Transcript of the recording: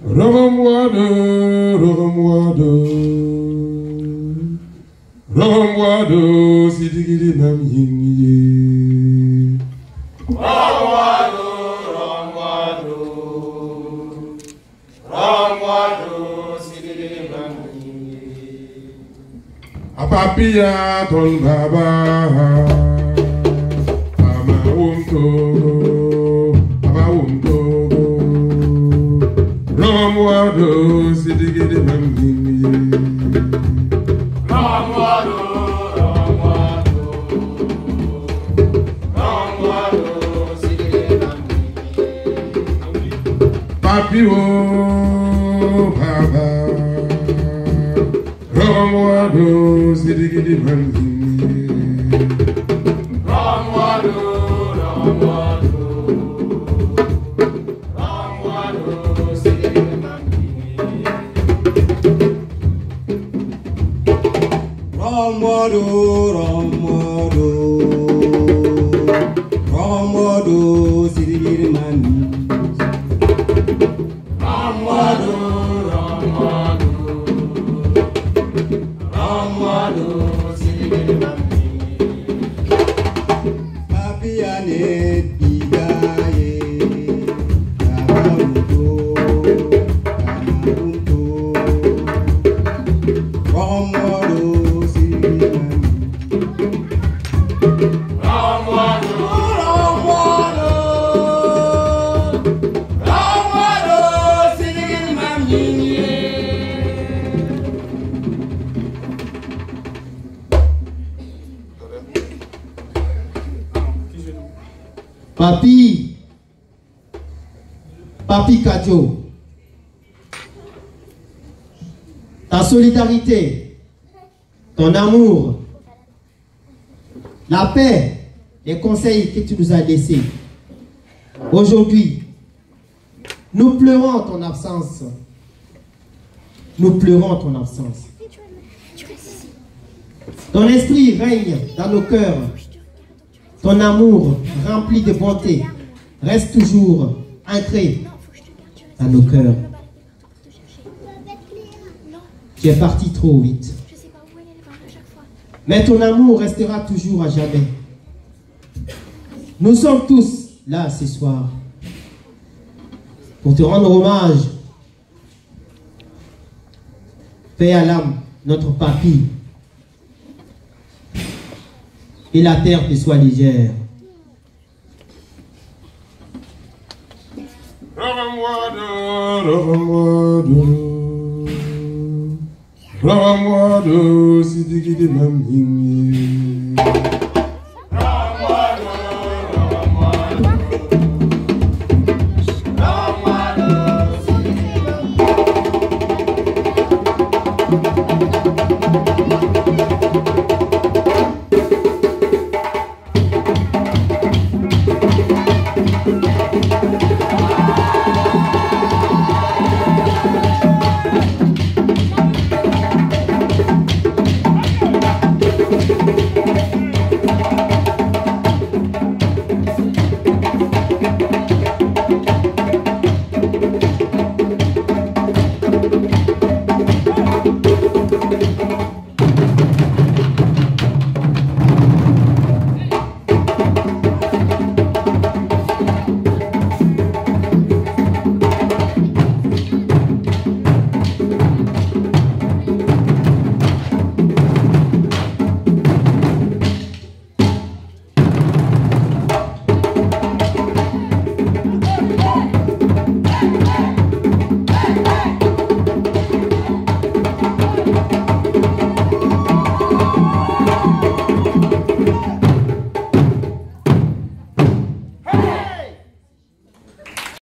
Rhythm water, rhythm water, rhythm water, city giddy nam yin ye. Rhythm ton baba, ama umto, ama umto. wado sidigidi bambini wrong wado wrong wado wrong wado sidigidi bambini papi oh, o baba wrong wado sidigidi bambini Ramadu, Ramadu, Ramadu. Papi, Papi Kadjo, ta solidarité, ton amour, la paix, les conseils que tu nous as laissés. Aujourd'hui, nous pleurons ton absence. Nous pleurons ton absence. Ton esprit règne dans nos cœurs. Ton amour rempli de bonté reste toujours ancré dans nos cœurs. Tu es parti trop vite. Mais ton amour restera toujours à jamais. Nous sommes tous là ce soir pour te rendre hommage. Paix à l'âme, notre papy et la terre qui soit légère.